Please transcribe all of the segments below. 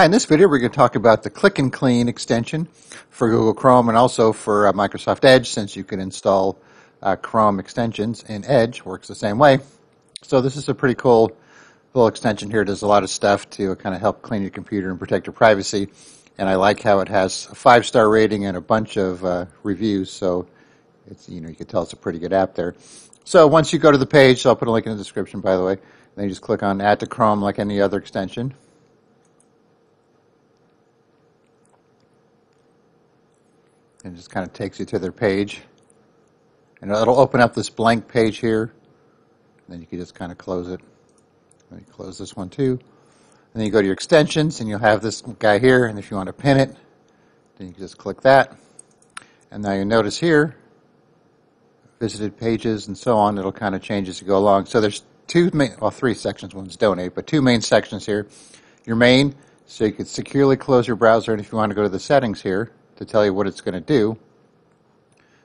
Hi, in this video we're going to talk about the Click and Clean extension for Google Chrome and also for uh, Microsoft Edge since you can install uh, Chrome extensions in Edge, works the same way. So this is a pretty cool little extension here. It does a lot of stuff to kind of help clean your computer and protect your privacy. And I like how it has a five-star rating and a bunch of uh, reviews. So it's, you know, you can tell it's a pretty good app there. So once you go to the page, so I'll put a link in the description by the way, then you just click on Add to Chrome like any other extension. And just kind of takes you to their page. And it'll open up this blank page here. And then you can just kind of close it. Let me close this one too. And then you go to your extensions and you'll have this guy here. And if you want to pin it, then you can just click that. And now you notice here, visited pages and so on, it'll kind of change as you go along. So there's two main, well, three sections. One's donate, but two main sections here. Your main, so you can securely close your browser. And if you want to go to the settings here, to tell you what it's going to do.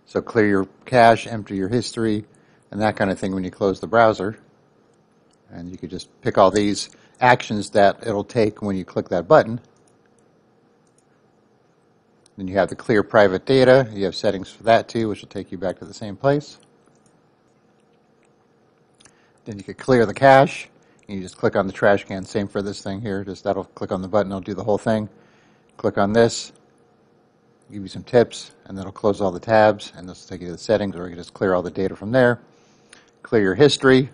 So clear your cache, empty your history, and that kind of thing when you close the browser. And you could just pick all these actions that it'll take when you click that button. Then you have the clear private data. You have settings for that too, which will take you back to the same place. Then you could clear the cache. You just click on the trash can. Same for this thing here. Just that'll click on the button. It'll do the whole thing. Click on this give you some tips, and that'll close all the tabs, and this will take you to the settings, or you can just clear all the data from there. Clear your history.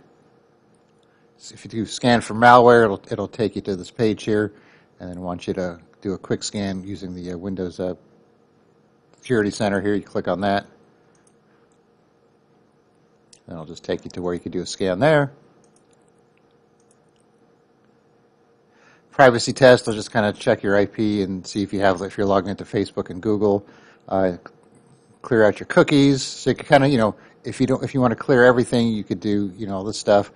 So if you do scan for malware, it'll, it'll take you to this page here, and then I want you to do a quick scan using the uh, Windows uh, Security Center here. You click on that. And it'll just take you to where you can do a scan there. Privacy test. I'll just kind of check your IP and see if you have if you're logging into Facebook and Google. Uh, clear out your cookies. So you can kind of you know if you don't if you want to clear everything, you could do you know all this stuff.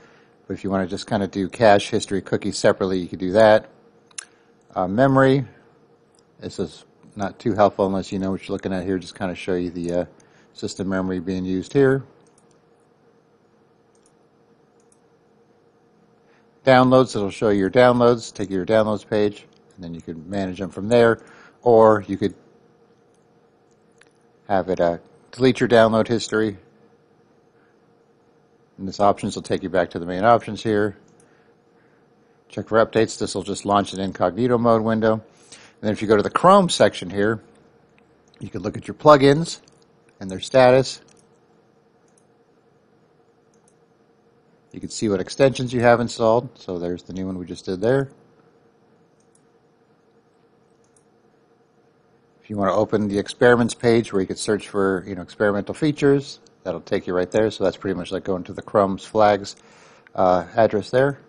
But if you want to just kind of do cache history cookies separately, you could do that. Uh, memory. This is not too helpful unless you know what you're looking at here. Just kind of show you the uh, system memory being used here. Downloads. It'll show you your downloads, take you to your downloads page, and then you can manage them from there. Or you could have it uh, delete your download history. And this options will take you back to the main options here. Check for updates. This will just launch an incognito mode window. And then if you go to the Chrome section here, you can look at your plugins and their status. You can see what extensions you have installed. So there's the new one we just did there. If you want to open the experiments page where you could search for you know experimental features, that'll take you right there. So that's pretty much like going to the Chrome's flags uh, address there.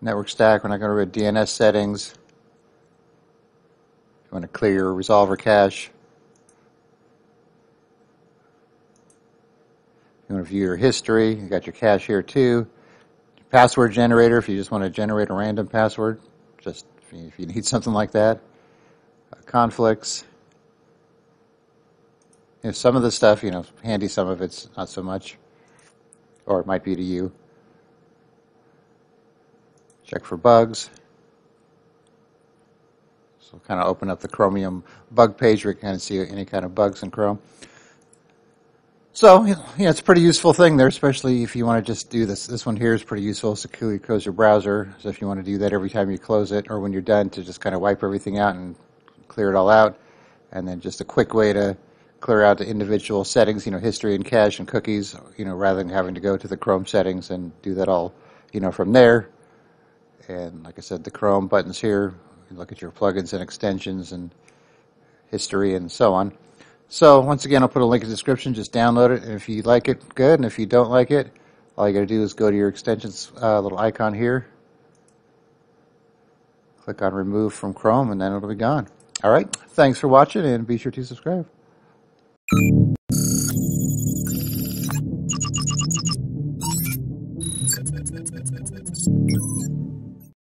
Network stack, we're not going to read DNS settings. If you want to clear your resolver cache, View your history. You got your cache here too. Password generator if you just want to generate a random password, just if you need something like that. Uh, conflicts. You know, some of the stuff, you know, handy. Some of it's not so much, or it might be to you. Check for bugs. So kind of open up the Chromium bug page where you can kind of see any kind of bugs in Chrome. So, yeah, it's a pretty useful thing there, especially if you want to just do this. This one here is pretty useful, securely close your browser. So if you want to do that every time you close it or when you're done to just kind of wipe everything out and clear it all out. And then just a quick way to clear out the individual settings, you know, history and cache and cookies, you know, rather than having to go to the Chrome settings and do that all, you know, from there. And like I said, the Chrome buttons here, you look at your plugins and extensions and history and so on. So once again, I'll put a link in the description. Just download it, and if you like it, good. And if you don't like it, all you got to do is go to your extensions uh, little icon here, click on Remove from Chrome, and then it'll be gone. All right. Thanks for watching, and be sure to subscribe.